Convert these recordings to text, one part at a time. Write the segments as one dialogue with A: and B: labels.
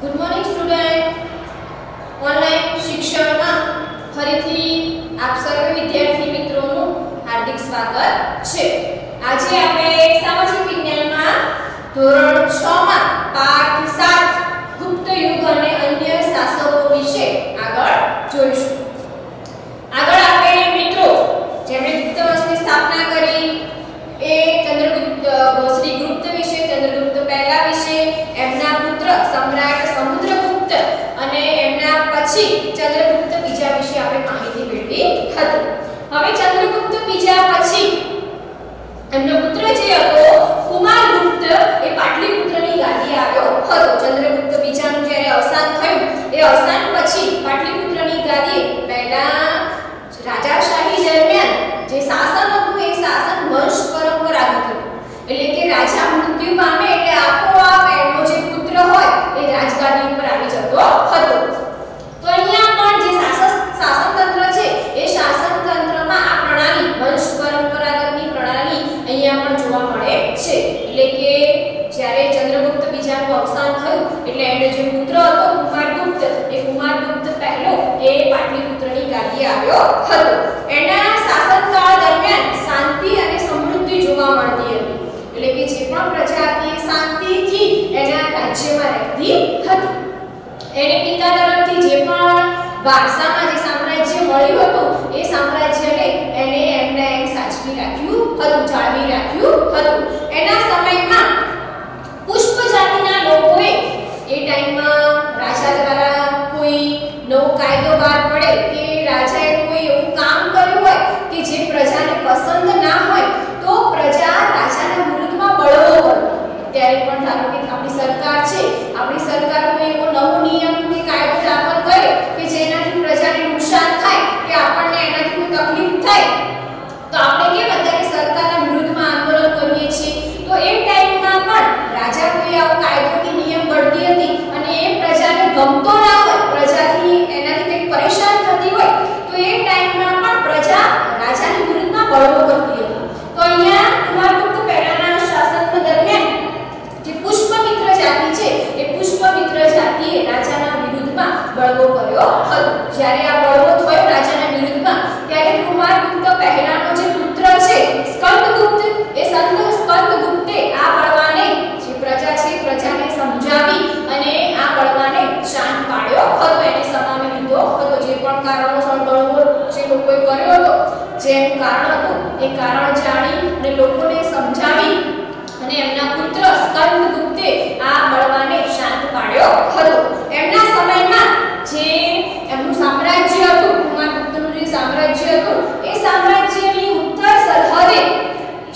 A: Good morning student online શિક્ષણમાં ફરીથી આપ સર્વે વિદ્યાર્થી મિત્રોનું હાર્દિક સ્વાગત છે. આજે આપણે સામાજિક વિજ્ઞાનમાં ધોરણ 6 માં પાઠ 7 ગુપ્ત યુગ અને અન્ય શાસકો વિશે આગળ જોઈશું આગળ આપણે મિત્રો જેમણે ગુપ્ત વંશની સ્થાપના કરી એ ચંદ્રગુપ્ત શ્રી ગુપ્ત વિશે ચંદ્રગુપ્ત પહેલા વિશે એમના પુત્ર સમ્રાટ સમુદ્રગુપ્ત અને એમના પછી ચંદ્રગુપ્ત બીજા વિશે આપણે માહિતી મેળવી હતી. હવે ચંદ્રગુપ્ત બીજા પછી એમનો પુત્ર જે હતો કુમારગુપ્ત એ પાટલીપુત્રની ગાદી આવ્યો હતો ચંદ્રગુપ્ત બીજાનું જ્યારે અવસાન થયું એ અવસાન પછી પાટલીપુત્રની ગાદી પહેલા રાજાશાહી દરમિયાન જે શાસન હતું એ શાસન વંશ પરંપરાગત હતું એટલે કે રાજા મૃત્યુ પામે એટલે આપોઆપ એનો જે પુત્ર હોય એ રાજગાદી ઉપર આવી જતો હતો તો અહીંયા પણ જે શાસન શાસન તંત્ર છે એ શાસન તંત્રમાં આ પ્રણાલી વંશ પરંપરાગતની પ્રણાલી અહીંયા પણ જોવા મળે છે એટલે કે જ્યારે ચંદ્રગુપ્ત બીજાનું અવસાન થયું એટલે એનો જે પુત્ર હતો કુમારગુપ્ત એ કુમારગુપ્ત પહેલો એ પાટલીપુત્રની ગાદી આવ્યો હતો એના શાસનકાળ દરમિયાન શાંતિ અને સમૃદ્ધિ જોવા મળતી હતી એટલે કે જે પણ પ્રજા હતી એ શાંતિથી એના રાજ્યમાં રહેતી હતી. એને પિતા તરફથી જે પણ વારસામાં જે સામ્રાજ્ય મળ્યું હતું, એ સામ્રાજ્યને એને એમને એમ સાચવી રાખ્યું હતું, જાળવી રાખ્યું હતું. એના સમયમાં પુષ્પ જાતિના લોકોએ એ ટાઈમમાં રાજા દ્વારા કોઈ નવો કાયદો બહાર પડે કે રાજાએ કોઈ એવું કામ કર્યું હોય કે જે પ્રજાને પસંદ ના હોય તો પ્રજા રાજાના વિરુદ્ધમાં બળવો કરે ત્યારે પણ ધારો કે આપણી સરકાર છે આપણી સરકાર કોઈ એવો નવો નિયમ કે કાયદો દાખલ કરે કે જેનાથી પ્રજાને નુકસાન થાય કે આપણને એનાથી કોઈ તકલીફ થાય તો આપણે કેમ અત્યારે સરકારના વિરુદ્ધમાં આંદોલન કરીએ છીએ તો એ ટાઈમમાં પણ રાજા કોઈ આવો કાયદો કે નિયમ ઘડતી હતી અને એ પ્રજાને ગમતો ના હોય પ્રજાથી એનાથી કંઈક પરેશાન થતી હોય તો એ ટાઈમમાં પણ પ્રજા રાજાની વિરુદ્ધમાં બળવો કરતી હતી તો અહીંયા કુમારગુપ્ત પહેલાના શાસન દરમિયાન જે પુષ્પમિત્ર જાતિ છે એ પુષ્પમિત્ર જાતિએ રાજાના વિરુદ્ધમાં બળવો કર્યો હતો જ્યારે આ બળવો થયો રાજાના વિરુદ્ધમાં ત્યારે કુમારગુપ્ત પહેલાનો જે પુત્ર છે સ્કંદગુપ્ત એ સંત સ્કંદગુપ્તે આ બળવાને જે પ્રજા છે પ્રજાને સમજાવી અને આ બળવાને શાંત પાડ્યો હતો એને સમાવી લીધો હતો જે પણ કારણોસર બળવો જે લોકોએ કર્યો હતો જેમ કારણ હતું. એ કારણ જાણી અને લોકોને સમજાવી અને એમના પુત્ર સ્કંદગુપ્તે આ બળવાને શાંત પાડ્યો હતો. એમના સમયમાં જે એમનું સામ્રાજ્ય હતું, કુમારગુપ્તનું જે સામ્રાજ્ય હતું, એ સામ્રાજ્યની ઉત્તર સરહદે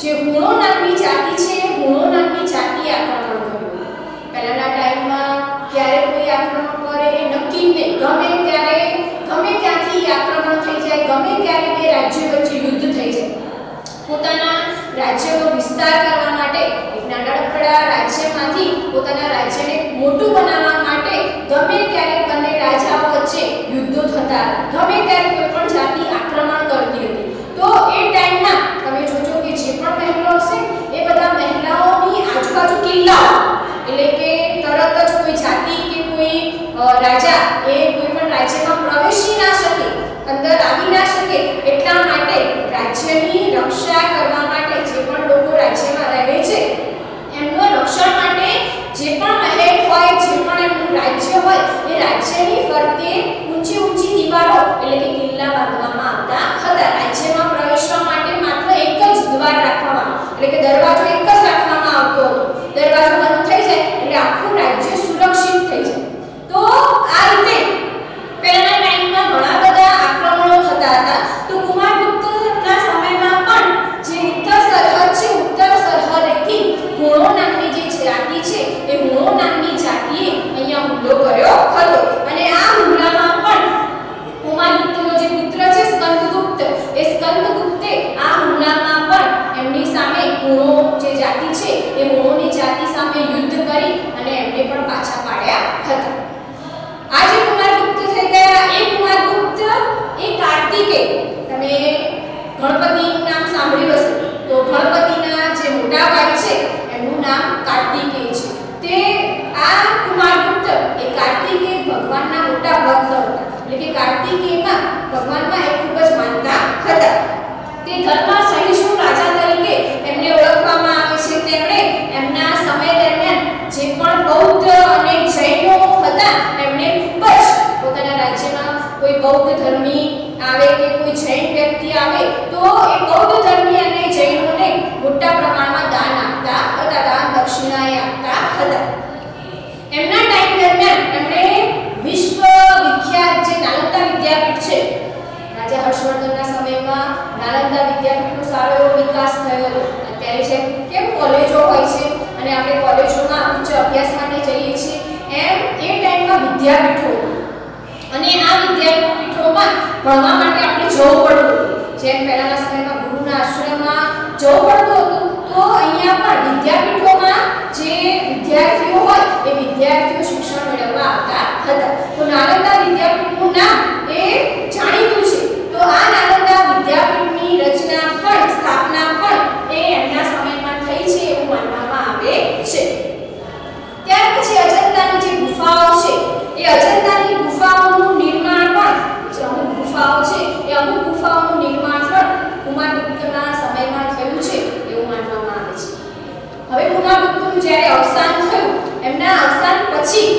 A: જે હુણો નામની જાતિ છે હુણો નામની જાતિ આક્રમણ કર્યું. પહેલાના ટાઈમમાં ક્યારે કોઈ આક્રમણ કરે એ નક્કી નહીં. ગમે ત્યાંથી આક્રમણ થઈ જાય ગમે ત્યારે બે રાજ્યો વચ્ચે યુદ્ધ થઈ જાય પોતાના રાજ્યનો વિસ્તાર કરવા માટે એક નાનકડા રાજ્યમાંથી પોતાના રાજ્યને મોટું બનાવવા માટે ગમે ત્યારે બંને રાજાઓ વચ્ચે યુદ્ધો થતા ગમે ત્યારે કોઈ પણ જાતિ આક્રમણ કરતી હતી. તો એ ટાઈમના તમે જોજો કે જે પણ મહેલો હશે, એ બધા મહેલાઓની આજુબાજુ કિલ્લાઓ. એટલે કે તરત જ કોઈ જાતિ કે કોઈ રાજા એ કોઈ પણ રાજ્યમાં પ્રવેશી ના રક્ષા કરવા માટે જે પણ લોકો રાજ્યમાં રહે છે, એમનું રક્ષણ માટે જે પણ મહેલ હોય, જે પણ એમનું રાજ્ય હોય, એ રાજ્યની ફરતે ઊંચી ઊંચી દીવાલો એટલે કે કિલ્લા બાંધવામાં આવતા હતા. રાજ્યમાં પ્રવેશવા માટે માત્ર એક જ દ્વાર રાખવામાં, એટલે કે દરવાજો એક જ રાખવામાં આવતો હતો. દરવાજો બંધ થઈ જાય એટલે આખું રાજ્ય સુરક્ષિત થઈ જાય. તો આ રીતે ભગવાનના મોટા ભક્ત હતા. એટલે કે કાર્તિકેયમાં ભગવાનમાં એ ખૂબ જ માનતા હતા. તે ધર્મા સહિષ્ણુ રાજા તરીકે એમને ઓળખવામાં આવે છે. તેમણે એમના સમય દરમિયાન જે પણ બૌદ્ધ અને જૈનો હતા એમણે ખૂબ જ પોતાના રાજ્યમાં કોઈ બૌદ્ધ ધર્મી આવે કે કોઈ જૈન વ્યક્તિ આવે, તો એ બૌદ્ધ ધર્મ વિદ્યાપીઠો. અને આ વિદ્યાપીઠોમાં ભણવા માટે આપણે જવું પડતું જેમ પહેલાના સમયમાં ગુરુના આશ્રમમાં જવું પડતું હતું, તો અહીંયા પણ વિદ્યાપીઠોમાં જે વિદ્યાર્થીઓ હોય, એ વિદ્યાર્થીઓ શિક્ષણ મેળવવા આવતા હતા. તો નાલંદા વિદ્યાપીઠનું નામ એ જાણીતું છે. તો આ નાલંદા વિદ્યાપીઠની રચના પણ સ્થાપના પણ એ એમના સમયમાં થઈ છે એવું માનવામાં આવે છે ત્યાર પછી અજંતાની જે ગુફાઓ છે એ અજંતાની ગુફાઓનું નિર્માણ પણ જે અમુક ગુફાઓ છે એ અમુક ગુફાઓનું નિર્માણ પણ કુમારગુપ્તના સમયમાં થયું છે એવું માનવામાં આવે છે. હવે કુમારગુપ્તનું જ્યારે અવસાન થયું, એમના અવસાન પછી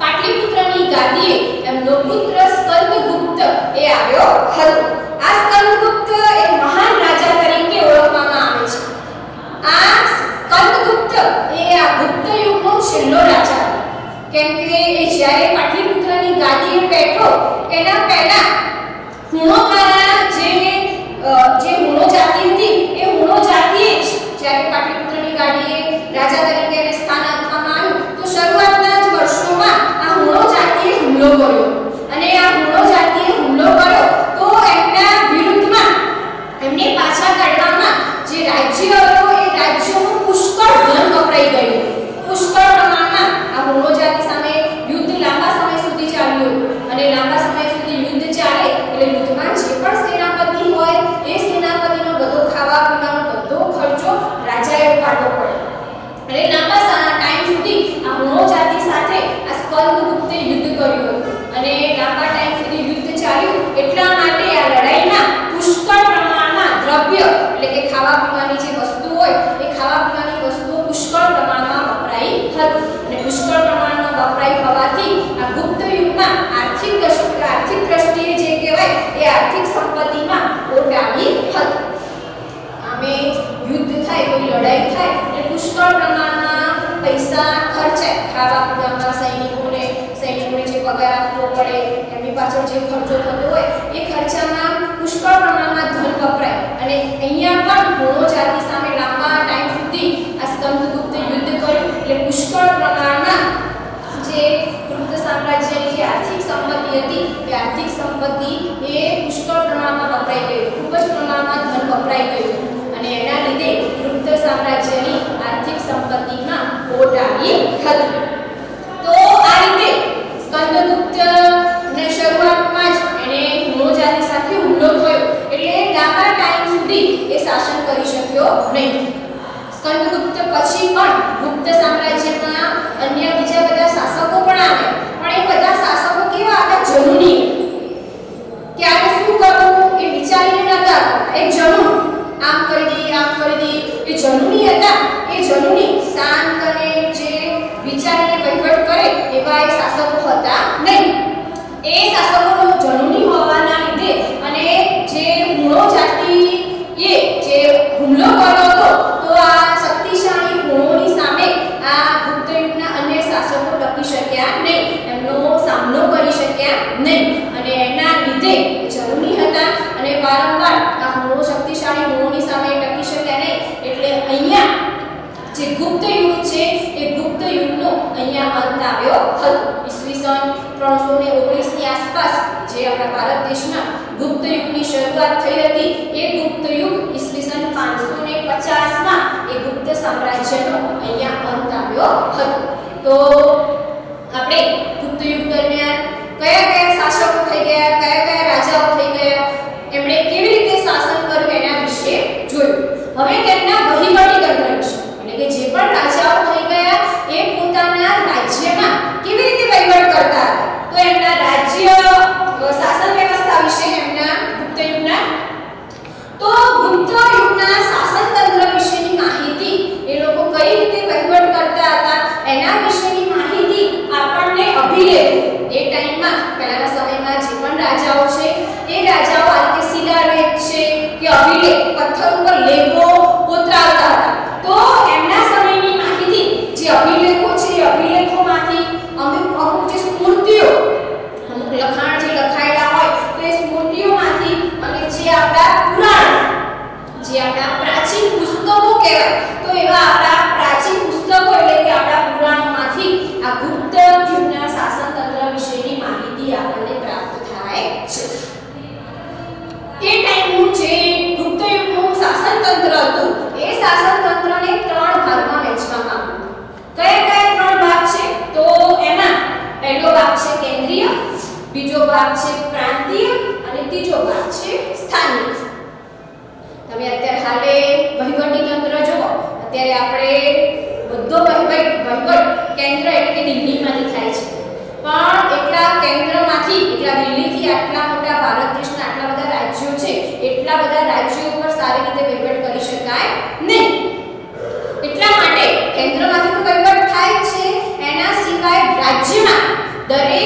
A: પાટલીપુત્રની ગાદીએ એમનો પુત્ર સ્કંદગુપ્ત એ આવ્યો હતો. આ સ્કંદગુપ્ત એક મહાન રાજા તરીકે ઓળખવામાં આવે છે. આ સ્કંદગુપ્ત એ આ ગુપ્ત યુગનો છેલ્લો રાજા. કેમ કે એ જ્યારે પાટલીપુત્રની ગાદીએ બેઠો એના પહેલા હું જે અ, જે હુણો જાતિ હતી એ હુણો જાતિએ જ જ્યારે પાટલીપુત્રની ગાદીએ રાજા તરીકે એને સ્થાન આપવામાં આવ્યું તો શરૂઆતના જ વર્ષોમાં આ હુણો જાતિએ હુમલો કર્યો અને આ હુણો જાતિએ હુમલો કર્યો તો એમના વિરુદ્ધમાં એમને પાછા કાઢવામાં જે રાજ્ય હતો એ રાજ્યનું પુષ્કળ ધન વપરાઈ ગયું પુષ્કળ પ્રમાણમાં આ હુણો જાતિ સામે યુદ્ધ લાંબા સમય સુધી ચાલ્યું હતું અને લાંબા સમય સુધી યુદ્ધ ચાલે એટલે યુદ્ધમાં જે પણ સેનાપતિ હોય એ સેનાપતિનો બધો ખાવા પીવાનો બધો ખર્ચો રાજાએ ઉપાડવો પડે અને લાંબા સા- ટાઈમ સુધી આ હુણો જાતિ સાથે આ સ્કંદગુપ્તે યુદ્ધ કર્યું હતું અને લાંબા ટાઈમ સુધી યુદ્ધ ચાલ્યું એટલા માટે આ લડાઈમાં પુષ્કળ પ્રમાણમાં દ્રવ્ય એટલે કે ખાવા પીવાની જે વસ્તુ હોય એ ખાવા પીવાની વસ્તુઓ પુષ્કળ પ્રમાણમાં વપરાઈ હતી અને પુષ્કળ પ્રમાણમાં વપરાઈ હોવાથી આ ગુપ્ત યુગમાં આર્થિક દૃષ્ટિ આર્થિક દ્રષ્ટિએ જે કહેવાય એ આર્થિક સંપત્તિમાં ઓટાવી હતી. આમે યુદ્ધ થાય, કોઈ લડાઈ થાય એટલે પુષ્કળ પ્રમાણમાં પૈસા ખર્ચાય ખાવા પીવામાં સૈનિકોને સૈનિકોને જે પગાર આપવો પડે, એમની પાછળ જે ખર્ચો થતો હોય, એ ખર્ચામાં પુષ્કળ પ્રમાણમાં ધન વપરાય. અને અહીંયા પણ ગુણો જાતિ સામે લાંબા ટાઈમ સુધી આ સ્કંદગુપ્ત યુદ્ધ કર્યું. એટલે પુષ્કળ પ્રમાણમાં જે ગુપ્ત સામ્રાજ્યની જે આર્થિક સંપત્તિ હતી કે આર્થિક સંપત્તિ એ પુષ્કળ પ્રમાણમાં વપરાઈ ગઈ ખૂબ જ પ્રમાણમાં ધન વપરાઈ ગયું. અને એના લીધે ગુપ્ત સામ્રાજ્યની આર્થિક સંપત્તિમાં ખોટ આવી હતી. તો આ રીતે સ્કંદગુપ્ત ને શરૂઆતમાં જ એને હુણો જાતિ સાથે હુમલો થયો. એટલે લાંબા ટાઈમ સુધી એ શાસન કરી શક્યો નહીં. સ્કંદગુપ્ત પછી પણ ગુપ્ત સામ્રાજ્યમાં અન્ય બીજા બધા શાસકો પણ આવ્યા. પણ એ બધા જનુની. કે શું કરવું? એ વિચારીને નતા એ જનુ, આમ કરી દઈએ આમ કરી દઈએ એ જનુની હતા. એ જનુની શાંત અને જે વિચારીને વહીવટ કરે એવા એ શાસકો હતા નહીં. એ શાસકોનો જનુની હોવાના લીધે અને જે હુણો જાતિ એ, જે હુમલો કર્યો હતો, તો આ શક્તિશાળી હુણોની સામે આ ગુપ્ત યુગના અન્ય શાસકો ટકી શક્યા નહીં. એમનો સામનો કરી નહીં. અને એના લીધે જરૂરી હતા અને વારંવાર આ હુમલો શક્તિશાળી હુમલોની સામે ટકી શક્યા નહીં. એટલે અહીંયા જે ગુપ્ત યુગ છે, એ ગુપ્ત યુગનો અહીંયા અંત આવ્યો હતો. ઈસવીસન ત્રણસો ને ઓગણીસની આસપાસ જે આપણા ભારત દેશમાં ગુપ્ત યુગની શરૂઆત થઈ હતી, એ ગુપ્ત યુગ ઈસવીસન પાંચસો ને પચાસમાં એ ગુપ્ત સામ્રાજ્યનો અહીંયા અંત આવ્યો હતો. તો આપણે ગુપ્ત યુગ દરમિયાન કયા કયા શાસકો થઈ ગયા કયા કયા રાજાઓ થઈ કેન્દ્ર એટલે દિલ્હીમાંથી થાય છે. પણ એટલા કેન્દ્રમાંથી, એટલા દિલ્હીથી આટલા મોટા ભારત દેશના આટલા બધા રાજ્યો છે, એટલા બધા રાજ્યો ઉપર સારી રીતે વહીવટ કરી શકાય નહીં. એટલા માટે કેન્દ્રમાંથી તો વહીવટ થાય છે. એના સિવાય રાજ્યમાં દરેક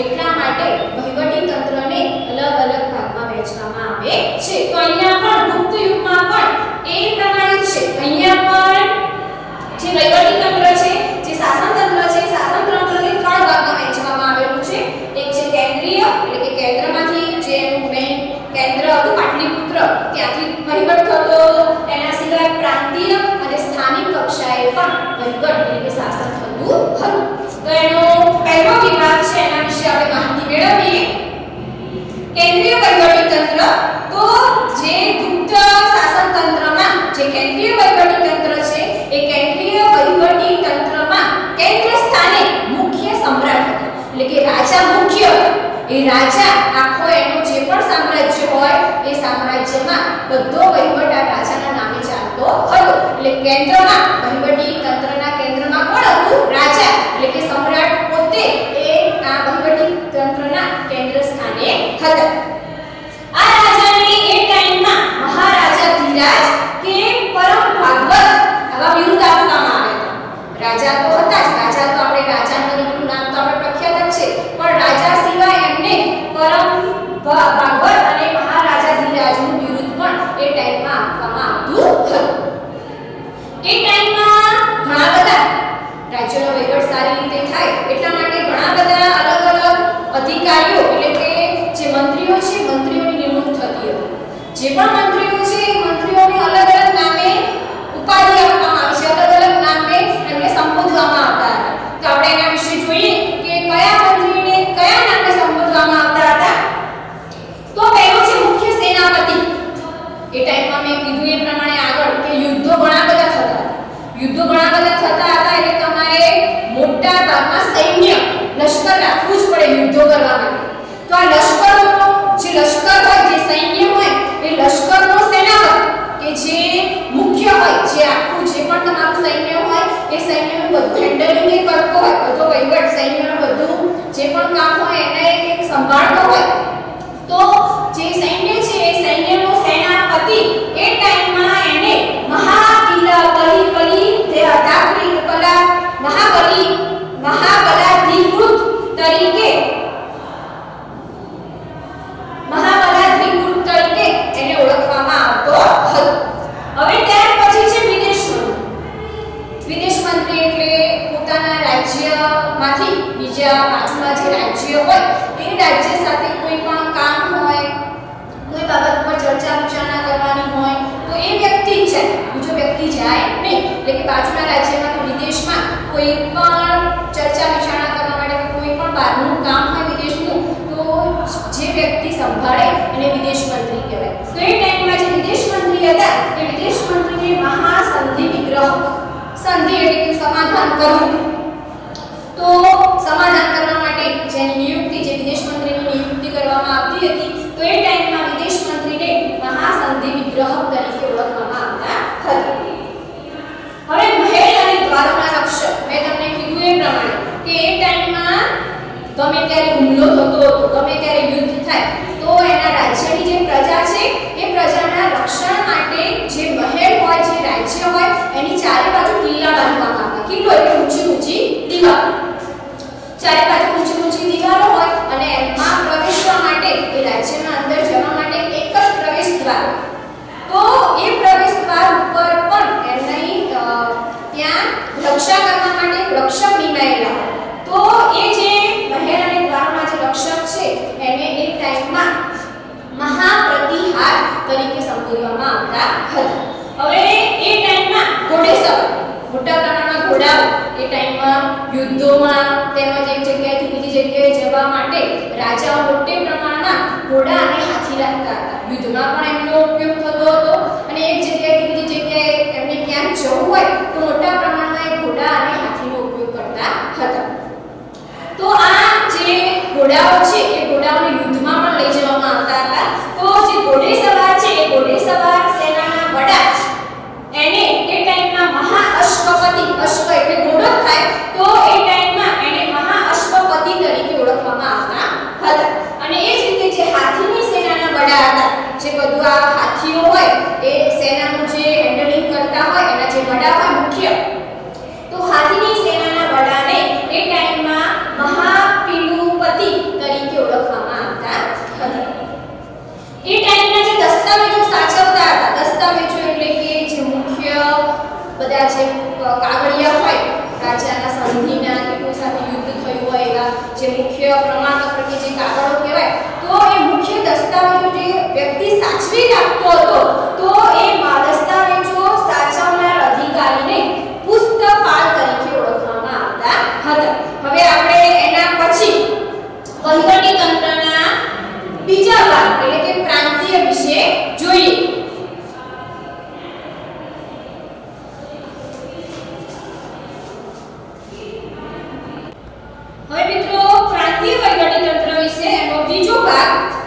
A: e clama રાજા આખો એનો જે પણ સામ્રાજ્ય હોય, એ સામ્રાજ્યમાં બધો વહીવટ આ રાજાના નામે ચાલતો હતો. એટલે કેન્દ્રમાં વહીવટી તંત્રના કેન્દ્રમાં કોણ હતું? રાજા. એટલે કે ઘણા બધા રાજ્યનો વહીવટ સારી રીતે થાય એટલા માટે ઘણા બધા અલગ અલગ અધિકારીઓ, એટલે કે જે મંત્રીઓ છે, મંત્રીઓની નિમણૂક થતી હતી. જે પણ જે આખું જે પણ તમારું સૈન્ય હોય, એ સૈન્યનું બધું હેન્ડલિંગ એ કરતો હોય, બધો વહીવટ સૈન્યનું બધું જે પણ કામ હોય, એને એક સંભાળતો હોય, તો જે સૈન્ય છે રાજ્ય હોય એ રાજ્ય સાથે કોઈ પણ કામ હોય, કોઈ બાબત ઉપર ચર્ચા વિચારણા કરવાની હોય, તો એ વ્યક્તિ જ જાય. બીજો વ્યક્તિ જાય નહીં. એટલે કે બાજુના રાજ્યમાં કે વિદેશમાં કોઈ પણ ચર્ચા વિચારણા કરવા માટે કે કોઈ પણ બહારનું કામ હોય વિદેશનું, તો જે વ્યક્તિ સંભાળે એને વિદેશ મંત્રી કહેવાય. તો એ ટાઈમમાં જે વિદેશ મંત્રી હતા, એ વિદેશ મંત્રીને મહાસંધિ વિગ્રહ, સંધિ એટલે કે સમાધાન કરવું તો સમાધાન કરવા માટે જેની નિયુક્તિ, જે વિદેશ મંત્રીની નિયુક્તિ કરવામાં આવતી હતી, તો એ ટાઈમમાં વિદેશ મંત્રીને મહાસંધિ વિગ્રહક તરીકે ઓળખવામાં આવતા હતા. હવે મહેલ અને દ્વારોના રક્ષક, મેં તમને કીધું એ પ્રમાણે કે એ ટાઈમમાં ગમે ત્યારે હુમલો થતો ગમે ત્યારે યુદ્ધ થાય, તો એના રાજ્યની જે ચારે બાજુ ઊંચી ઊંચી દિવાલો હોય અને એમાં પ્રવેશવા માટે એ રાજ્યમાં અંદર જવા માટે એક જ પ્રવેશ દ્વાર. તો એ પ્રવેશ દ્વાર ઉપર પણ એમની ત્યાં રક્ષા કરવા માટે રક્ષક નિમાયેલા તો એ જે મહેલ અને દ્વારોના જે રક્ષક છે, એને એ ટાઈમમાં મહાપ્રતિહાર તરીકે સંબોધવામાં આવતા હતા. હવે એ ટાઈમમાં ઘોડેસવાર, મોટા પ્રમાણમાં ઘોડાઓ એ ટાઈમમાં યુદ્ધોમાં તેમજ એક જગ્યાએથી બીજી જગ્યાએ જવા માટે રાજાઓ મોટે પ્રમાણમાં ઘોડા અને હાથી રાખતા હતા. યુદ્ધમાં પણ એમનો ઉપયોગ થતો હતો અને એક જગ્યાએથી બીજી જગ્યાએ એમને ક્યાંક જવું હોય તો મોટા પ્રમાણમાં એ ઘોડા અને હાથીનો ઉપયોગ કરતા હતા. તો આ જે ઘોડાઓ છે, એ ઘોડાઓને યુદ્ધમાં પણ લઈ જવામાં આવતા હતા. તો જે ઘોડે સવાર છે, એ ઘોડે સવાર સેનાના વડા એને એ ટાઈમના મહા અશ્વપતિ અશ્વ જે બધું આ હાથીઓ હોય, એ સેનાનું જે હેન્ડલિંગ કરતા હોય, એના જે વડા હોય vídeo back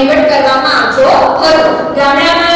A: વહીવટ કરવામાં આવતો હતો. ગામડામાં